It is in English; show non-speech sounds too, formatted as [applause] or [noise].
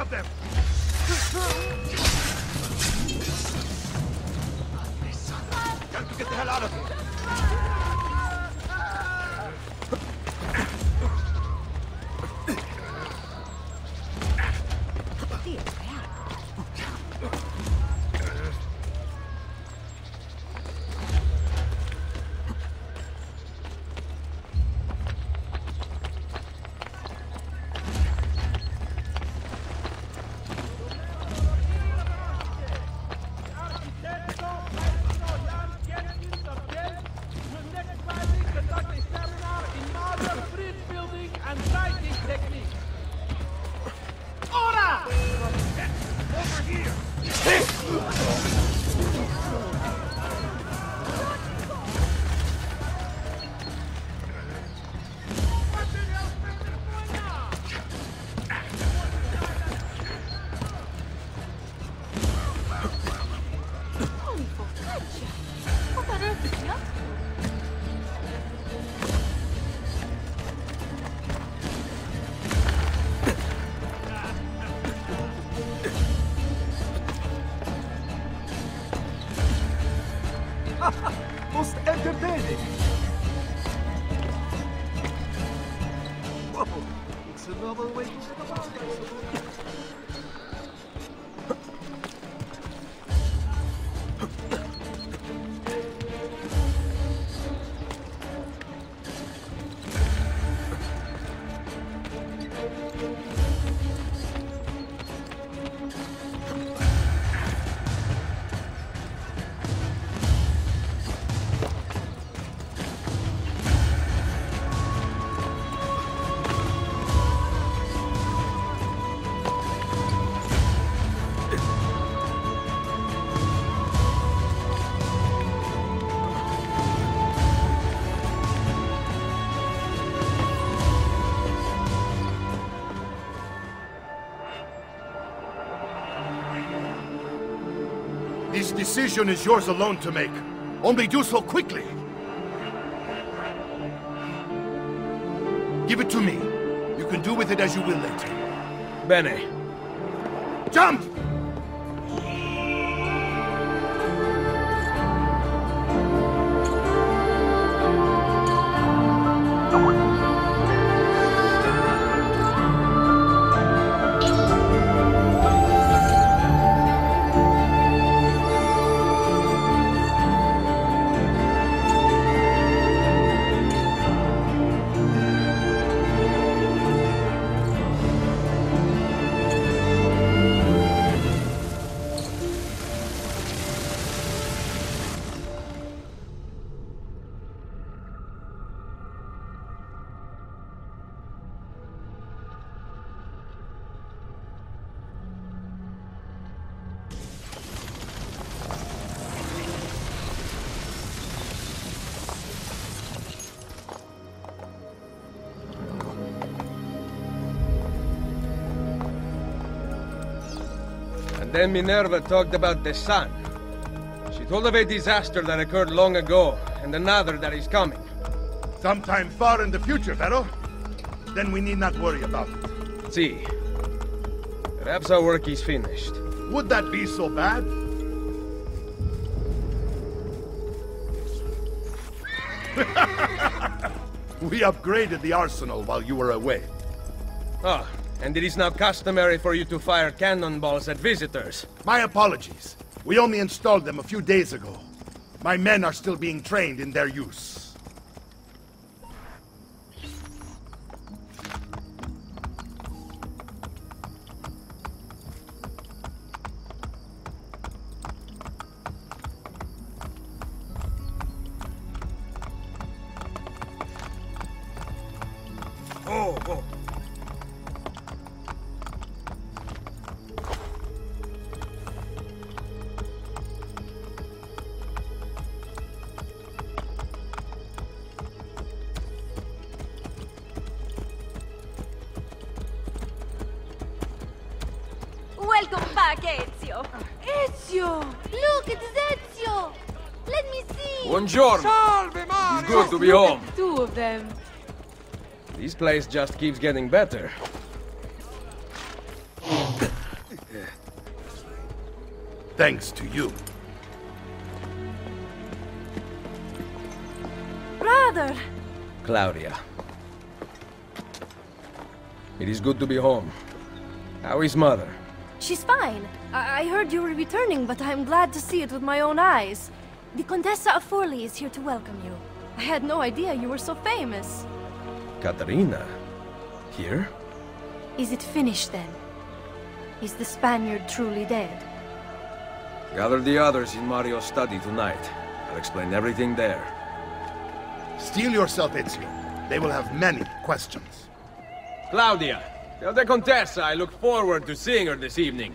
of them! Got to get the hell out of here! Holy Most entertaining! Whoa, it's a novel way to live about This decision is yours alone to make. Only do so quickly. Give it to me. You can do with it as you will later. Bene. Jump! Then Minerva talked about the sun. She told of a disaster that occurred long ago, and another that is coming. Sometime far in the future, Vero. Then we need not worry about it. See. Perhaps our work is finished. Would that be so bad? [laughs] we upgraded the arsenal while you were away. Ah, and it is now customary for you to fire cannonballs at visitors. My apologies. We only installed them a few days ago. My men are still being trained in their use. Welcome back, Ezio! Ezio! Look, it's Ezio! Let me see! Buongiorno. Salve, Mario! It's good to be home. two of them. This place just keeps getting better. Thanks to you. Brother! Claudia. It is good to be home. How is mother? She's fine. I, I heard you were returning, but I'm glad to see it with my own eyes. The Contessa of Forli is here to welcome you. I had no idea you were so famous. Caterina? Here? Is it finished then? Is the Spaniard truly dead? Gather the others in Mario's study tonight. I'll explain everything there. Steel yourself, Ezio. They will have many questions. Claudia, tell the Contessa I look forward to seeing her this evening.